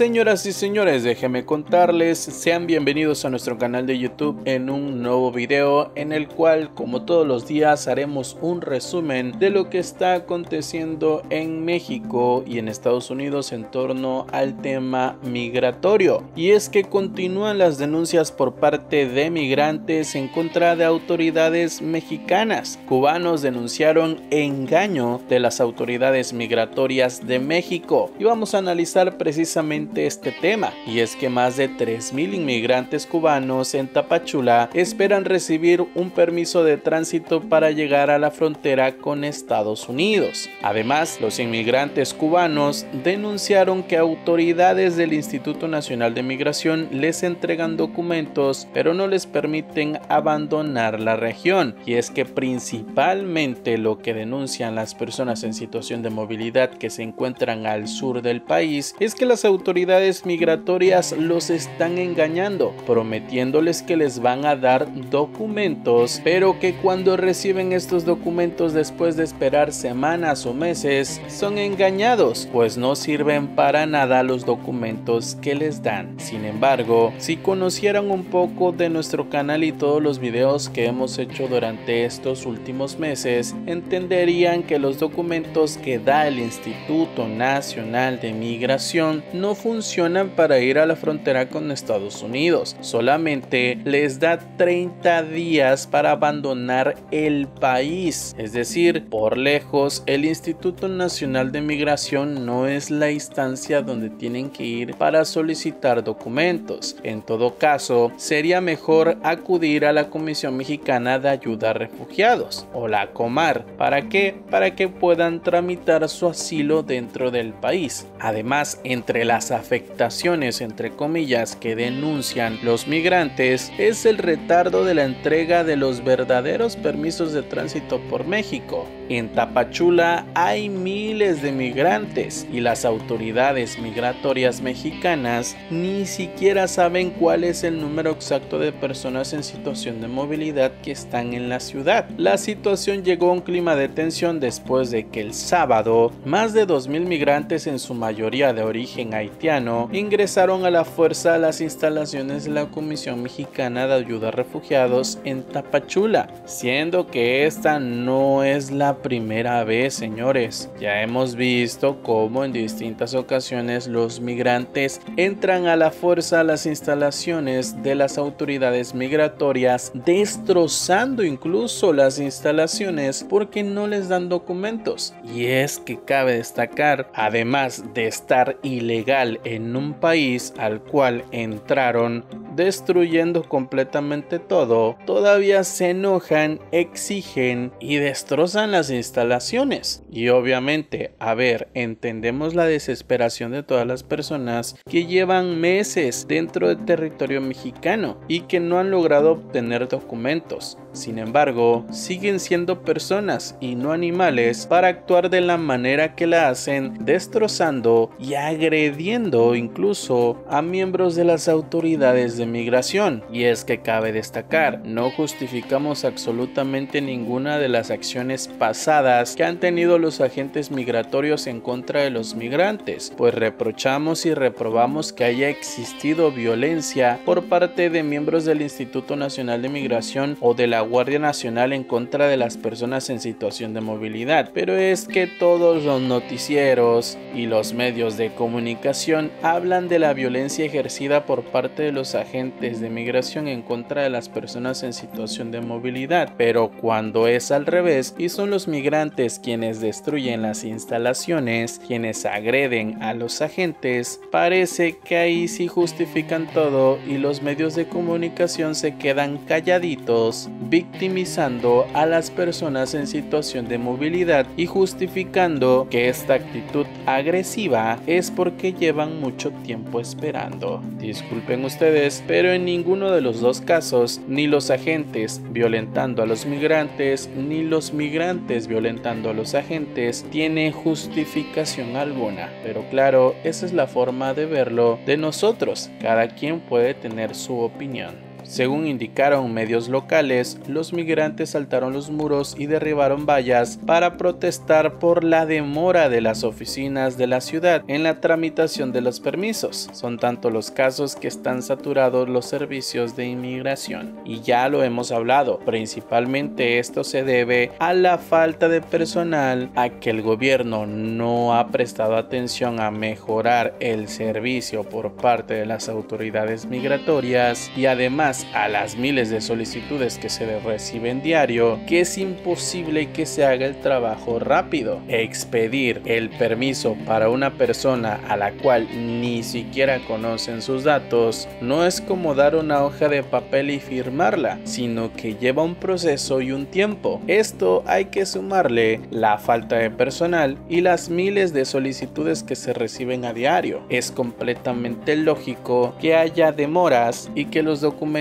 Señoras y señores, déjenme contarles, sean bienvenidos a nuestro canal de YouTube en un nuevo video en el cual, como todos los días, haremos un resumen de lo que está aconteciendo en México y en Estados Unidos en torno al tema migratorio. Y es que continúan las denuncias por parte de migrantes en contra de autoridades mexicanas. Cubanos denunciaron engaño de las autoridades migratorias de México y vamos a analizar precisamente este tema, y es que más de 3.000 inmigrantes cubanos en Tapachula esperan recibir un permiso de tránsito para llegar a la frontera con Estados Unidos. Además, los inmigrantes cubanos denunciaron que autoridades del Instituto Nacional de Migración les entregan documentos, pero no les permiten abandonar la región, y es que principalmente lo que denuncian las personas en situación de movilidad que se encuentran al sur del país es que las autoridades migratorias los están engañando, prometiéndoles que les van a dar documentos, pero que cuando reciben estos documentos después de esperar semanas o meses, son engañados, pues no sirven para nada los documentos que les dan. Sin embargo, si conocieran un poco de nuestro canal y todos los videos que hemos hecho durante estos últimos meses, entenderían que los documentos que da el Instituto Nacional de Migración no funcionan para ir a la frontera con Estados Unidos. Solamente les da 30 días para abandonar el país. Es decir, por lejos, el Instituto Nacional de Migración no es la instancia donde tienen que ir para solicitar documentos. En todo caso, sería mejor acudir a la Comisión Mexicana de Ayuda a Refugiados o la Comar. ¿Para qué? Para que puedan tramitar su asilo dentro del país. Además, entre las afectaciones entre comillas que denuncian los migrantes es el retardo de la entrega de los verdaderos permisos de tránsito por México. En Tapachula hay miles de migrantes y las autoridades migratorias mexicanas ni siquiera saben cuál es el número exacto de personas en situación de movilidad que están en la ciudad. La situación llegó a un clima de tensión después de que el sábado más de 2.000 migrantes en su mayoría de origen haitiano ingresaron a la fuerza a las instalaciones de la Comisión Mexicana de Ayuda a Refugiados en Tapachula, siendo que esta no es la primera vez, señores. Ya hemos visto cómo en distintas ocasiones los migrantes entran a la fuerza a las instalaciones de las autoridades migratorias, destrozando incluso las instalaciones porque no les dan documentos. Y es que cabe destacar, además de estar ilegal en un país al cual entraron destruyendo completamente todo, todavía se enojan, exigen y destrozan las instalaciones. Y obviamente, a ver, entendemos la desesperación de todas las personas que llevan meses dentro del territorio mexicano y que no han logrado obtener documentos. Sin embargo, siguen siendo personas y no animales para actuar de la manera que la hacen, destrozando y agrediendo incluso a miembros de las autoridades de migración. Y es que cabe destacar, no justificamos absolutamente ninguna de las acciones pasadas que han tenido los agentes migratorios en contra de los migrantes, pues reprochamos y reprobamos que haya existido violencia por parte de miembros del Instituto Nacional de Migración o de la Guardia Nacional en contra de las personas en situación de movilidad, pero es que todos los noticieros y los medios de comunicación hablan de la violencia ejercida por parte de los agentes de migración en contra de las personas en situación de movilidad, pero cuando es al revés y son los migrantes quienes destruyen las instalaciones, quienes agreden a los agentes, parece que ahí sí justifican todo y los medios de comunicación se quedan calladitos victimizando a las personas en situación de movilidad y justificando que esta actitud agresiva es porque llevan mucho tiempo esperando. Disculpen ustedes, pero en ninguno de los dos casos, ni los agentes violentando a los migrantes, ni los migrantes violentando a los agentes, tiene justificación alguna. Pero claro, esa es la forma de verlo de nosotros. Cada quien puede tener su opinión. Según indicaron medios locales, los migrantes saltaron los muros y derribaron vallas para protestar por la demora de las oficinas de la ciudad en la tramitación de los permisos. Son tanto los casos que están saturados los servicios de inmigración. Y ya lo hemos hablado, principalmente esto se debe a la falta de personal, a que el gobierno no ha prestado atención a mejorar el servicio por parte de las autoridades migratorias y además a las miles de solicitudes que se reciben diario que es imposible que se haga el trabajo rápido. Expedir el permiso para una persona a la cual ni siquiera conocen sus datos no es como dar una hoja de papel y firmarla, sino que lleva un proceso y un tiempo. Esto hay que sumarle la falta de personal y las miles de solicitudes que se reciben a diario. Es completamente lógico que haya demoras y que los documentos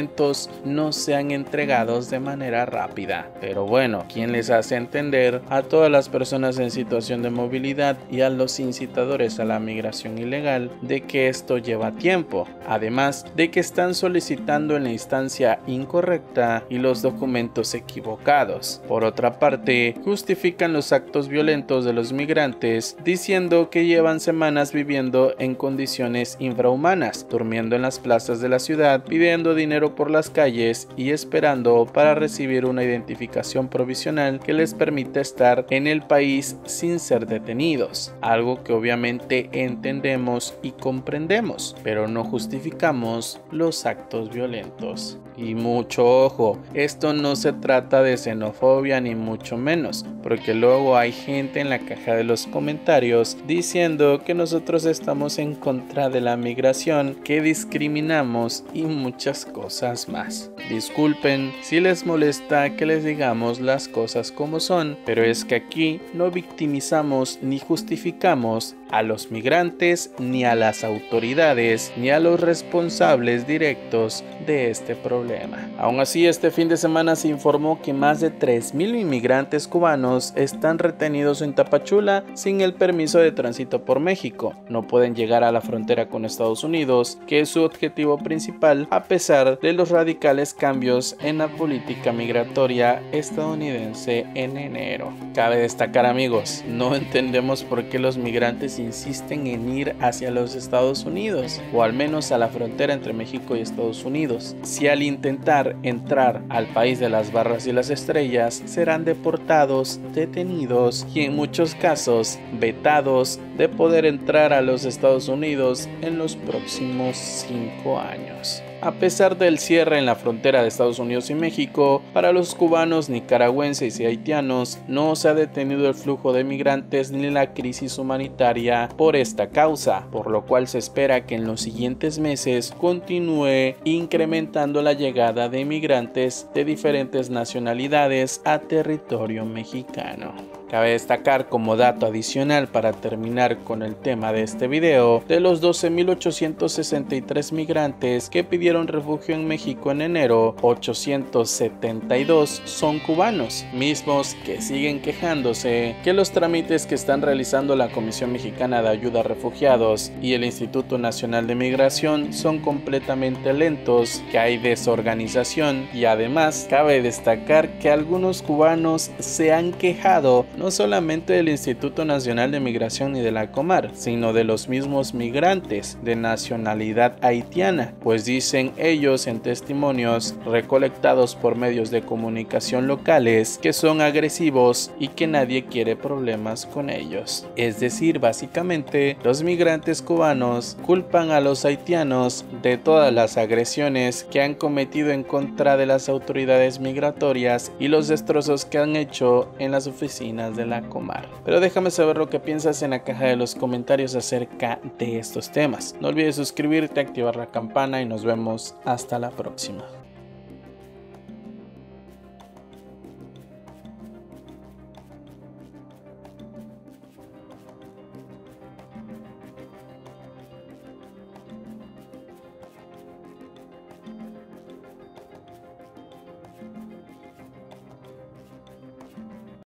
no sean entregados de manera rápida. Pero bueno, ¿quién les hace entender a todas las personas en situación de movilidad y a los incitadores a la migración ilegal de que esto lleva tiempo? Además de que están solicitando en la instancia incorrecta y los documentos equivocados. Por otra parte, justifican los actos violentos de los migrantes diciendo que llevan semanas viviendo en condiciones infrahumanas, durmiendo en las plazas de la ciudad, pidiendo dinero por las calles y esperando para recibir una identificación provisional que les permita estar en el país sin ser detenidos, algo que obviamente entendemos y comprendemos, pero no justificamos los actos violentos. Y mucho ojo, esto no se trata de xenofobia ni mucho menos, porque luego hay gente en la caja de los comentarios diciendo que nosotros estamos en contra de la migración, que discriminamos y muchas cosas más. Disculpen si les molesta que les digamos las cosas como son, pero es que aquí no victimizamos ni justificamos a los migrantes, ni a las autoridades, ni a los responsables directos de este problema. Aún así, este fin de semana se informó que más de 3.000 inmigrantes cubanos están retenidos en Tapachula sin el permiso de tránsito por México. No pueden llegar a la frontera con Estados Unidos, que es su objetivo principal, a pesar de los radicales cambios en la política migratoria estadounidense en enero. Cabe destacar amigos, no entendemos por qué los migrantes insisten en ir hacia los Estados Unidos, o al menos a la frontera entre México y Estados Unidos, si al intentar entrar al país de las barras y las estrellas serán deportados, detenidos y en muchos casos vetados de poder entrar a los Estados Unidos en los próximos cinco años. A pesar del cierre en la frontera de Estados Unidos y México, para los cubanos, nicaragüenses y haitianos no se ha detenido el flujo de migrantes ni la crisis humanitaria por esta causa, por lo cual se espera que en los siguientes meses continúe incrementando la llegada de migrantes de diferentes nacionalidades a territorio mexicano. Cabe destacar como dato adicional para terminar con el tema de este video, de los 12.863 migrantes que pidieron refugio en México en enero, 872 son cubanos, mismos que siguen quejándose que los trámites que están realizando la Comisión Mexicana de Ayuda a Refugiados y el Instituto Nacional de Migración son completamente lentos, que hay desorganización y además cabe destacar que algunos cubanos se han quejado no solamente del Instituto Nacional de Migración y de la Comar, sino de los mismos migrantes de nacionalidad haitiana, pues dicen ellos en testimonios recolectados por medios de comunicación locales que son agresivos y que nadie quiere problemas con ellos. Es decir, básicamente los migrantes cubanos culpan a los haitianos de todas las agresiones que han cometido en contra de las autoridades migratorias y los destrozos que han hecho en las oficinas de la Comar. Pero déjame saber lo que piensas en la caja de los comentarios acerca de estos temas. No olvides suscribirte, activar la campana y nos vemos hasta la próxima.